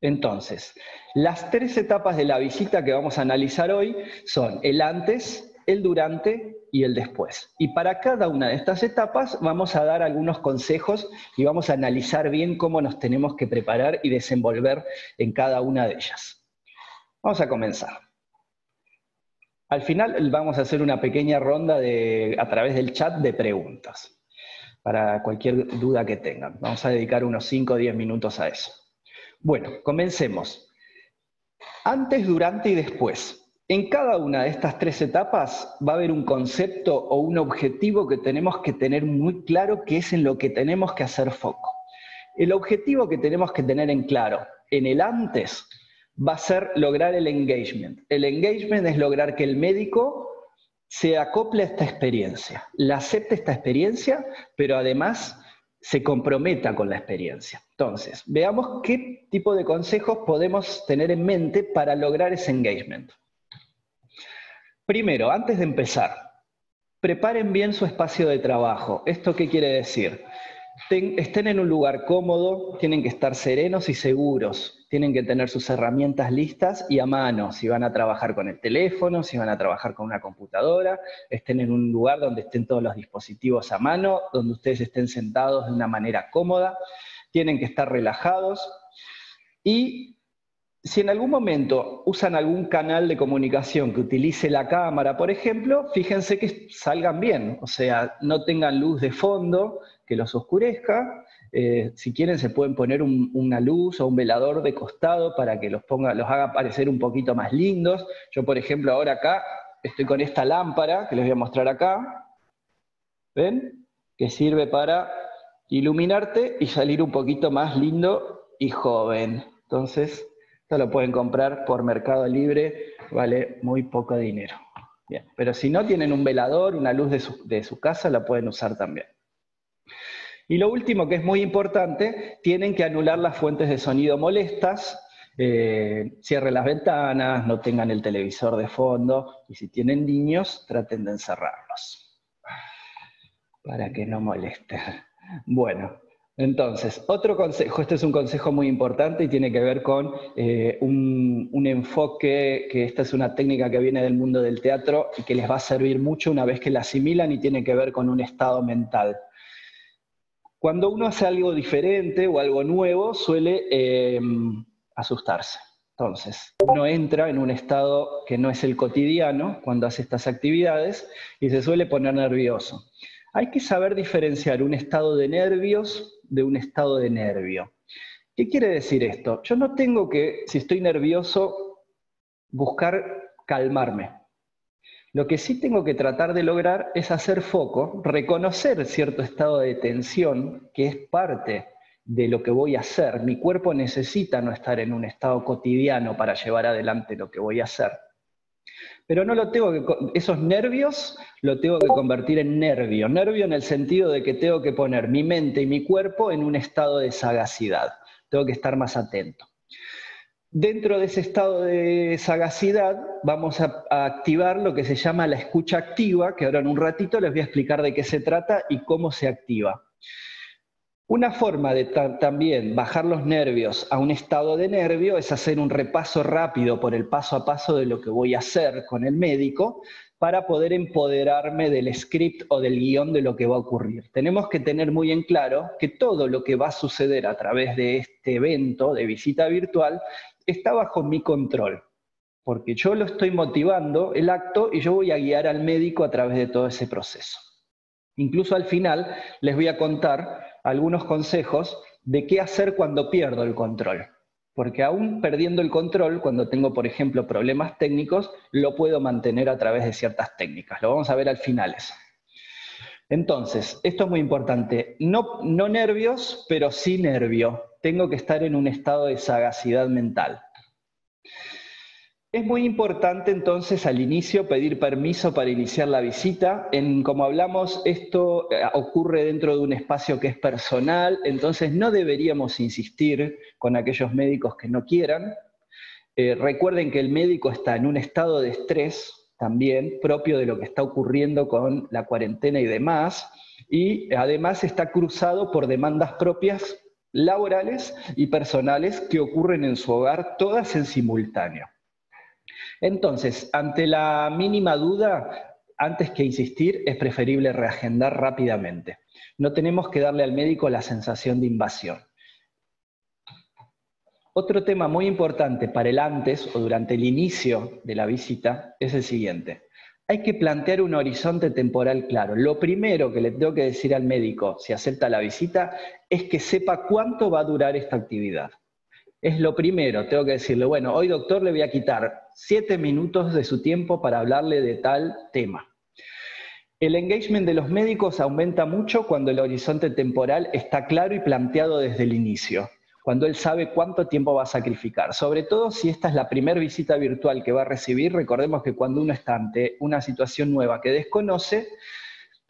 Entonces, las tres etapas de la visita que vamos a analizar hoy son el antes, el durante y el después. Y para cada una de estas etapas vamos a dar algunos consejos y vamos a analizar bien cómo nos tenemos que preparar y desenvolver en cada una de ellas. Vamos a comenzar. Al final vamos a hacer una pequeña ronda a través del chat de preguntas para cualquier duda que tengan. Vamos a dedicar unos 5 o 10 minutos a eso. Bueno, comencemos. Antes, durante y después. En cada una de estas tres etapas va a haber un concepto o un objetivo que tenemos que tener muy claro que es en lo que tenemos que hacer foco. El objetivo que tenemos que tener en claro en el antes va a ser lograr el engagement. El engagement es lograr que el médico se acople a esta experiencia, la acepte esta experiencia, pero además se comprometa con la experiencia. Entonces, veamos qué tipo de consejos podemos tener en mente para lograr ese engagement. Primero, antes de empezar, preparen bien su espacio de trabajo. ¿Esto qué quiere decir? estén en un lugar cómodo, tienen que estar serenos y seguros, tienen que tener sus herramientas listas y a mano, si van a trabajar con el teléfono, si van a trabajar con una computadora, estén en un lugar donde estén todos los dispositivos a mano, donde ustedes estén sentados de una manera cómoda, tienen que estar relajados y si en algún momento usan algún canal de comunicación que utilice la cámara, por ejemplo, fíjense que salgan bien, o sea, no tengan luz de fondo que los oscurezca. Eh, si quieren, se pueden poner una luz o un velador de costado para que los, los haga parecer un poquito más lindos. Yo, por ejemplo, ahora acá estoy con esta lámpara que les voy a mostrar acá. ¿Ven? Que sirve para iluminarte y salir un poquito más lindo y joven. Entonces, esto lo pueden comprar por Mercado Libre, vale muy poco dinero. Pero si no tienen un velador, una luz de su, casa, la pueden usar también. Y lo último que es muy importante, tienen que anular las fuentes de sonido molestas, eh, cierren las ventanas, no tengan el televisor de fondo, y si tienen niños, traten de encerrarlos, para que no molesten. Bueno, entonces, otro consejo, este es un consejo muy importante y tiene que ver con eh, un, enfoque, que esta es una técnica que viene del mundo del teatro y que les va a servir mucho una vez que la asimilan y tiene que ver con un estado mental. Cuando uno hace algo diferente o algo nuevo, suele eh, asustarse. Entonces, uno entra en un estado que no es el cotidiano cuando hace estas actividades y se suele poner nervioso. Hay que saber diferenciar un estado de nervios de un estado de nervio. ¿Qué quiere decir esto? Yo no tengo que, si estoy nervioso, buscar calmarme. Lo que sí tengo que tratar de lograr es hacer foco, reconocer cierto estado de tensión que es parte de lo que voy a hacer. Mi cuerpo necesita no estar en un estado cotidiano para llevar adelante lo que voy a hacer. Pero no lo tengo que, esos nervios lo tengo que convertir en nervio. Nervio en el sentido de que tengo que poner mi mente y mi cuerpo en un estado de sagacidad. Tengo que estar más atento. Dentro de ese estado de sagacidad vamos a, a, activar lo que se llama la escucha activa, que ahora en un ratito les voy a explicar de qué se trata y cómo se activa. Una forma de también bajar los nervios a un estado de nervio es hacer un repaso rápido por el paso a paso de lo que voy a hacer con el médico para poder empoderarme del script o del guion de lo que va a ocurrir. Tenemos que tener muy en claro que todo lo que va a suceder a través de este evento de visita virtual está bajo mi control, porque yo lo estoy motivando el acto y yo voy a guiar al médico a través de todo ese proceso. Incluso al final les voy a contar algunos consejos de qué hacer cuando pierdo el control. Porque aún perdiendo el control, cuando tengo, por ejemplo, problemas técnicos, lo puedo mantener a través de ciertas técnicas. Lo vamos a ver al final. Entonces, esto es muy importante. No, no nervios, pero sí nervio. Tengo que estar en un estado de sagacidad mental. Es muy importante entonces al inicio pedir permiso para iniciar la visita. En, como hablamos, esto eh, ocurre dentro de un espacio que es personal, entonces no deberíamos insistir con aquellos médicos que no quieran. Eh, recuerden que el médico está en un estado de estrés también propio de lo que está ocurriendo con la cuarentena y demás, y además está cruzado por demandas propias laborales y personales que ocurren en su hogar, todas en simultáneo. Entonces, ante la mínima duda, antes que insistir, es preferible reagendar rápidamente. No tenemos que darle al médico la sensación de invasión. Otro tema muy importante para el antes o durante el inicio de la visita es el siguiente. Hay que plantear un horizonte temporal claro. Lo primero que le tengo que decir al médico si acepta la visita es que sepa cuánto va a durar esta actividad. Es lo primero, tengo que decirle, bueno, hoy doctor le voy a quitar siete minutos de su tiempo para hablarle de tal tema. El engagement de los médicos aumenta mucho cuando el horizonte temporal está claro y planteado desde el inicio cuando él sabe cuánto tiempo va a sacrificar. Sobre todo si esta es la primera visita virtual que va a recibir, recordemos que cuando uno está ante una situación nueva que desconoce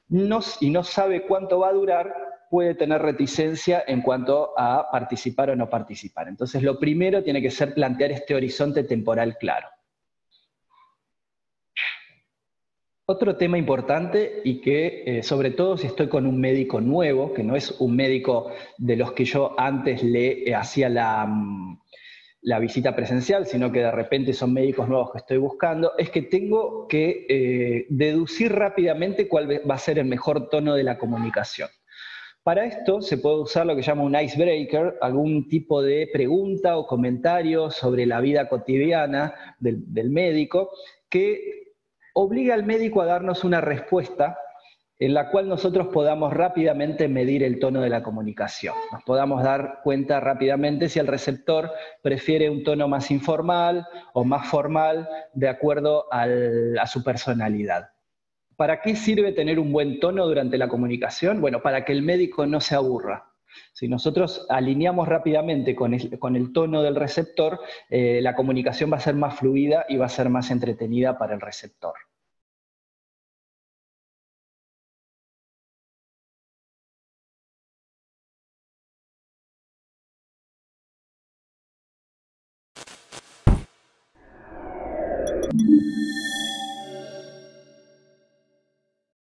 y no sabe cuánto va a durar, puede tener reticencia en cuanto a participar o no participar. Entonces, lo primero tiene que ser plantear este horizonte temporal claro. Otro tema importante y que eh, sobre todo si estoy con un médico nuevo, que no es un médico de los que yo antes le eh, hacía mm, la, visita presencial, sino que de repente son médicos nuevos que estoy buscando, es que tengo que eh, deducir rápidamente cuál va a ser el mejor tono de la comunicación. Para esto se puede usar lo que llama un icebreaker, algún tipo de pregunta o comentario sobre la vida cotidiana del, del médico, que obliga al médico a darnos una respuesta en la cual nosotros podamos rápidamente medir el tono de la comunicación. Nos podamos dar cuenta rápidamente si el receptor prefiere un tono más informal o más formal de acuerdo a su personalidad. ¿Para qué sirve tener un buen tono durante la comunicación? Bueno, para que el médico no se aburra. Si nosotros alineamos rápidamente con el, tono del receptor, eh, la comunicación va a ser más fluida y va a ser más entretenida para el receptor.